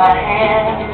my hand.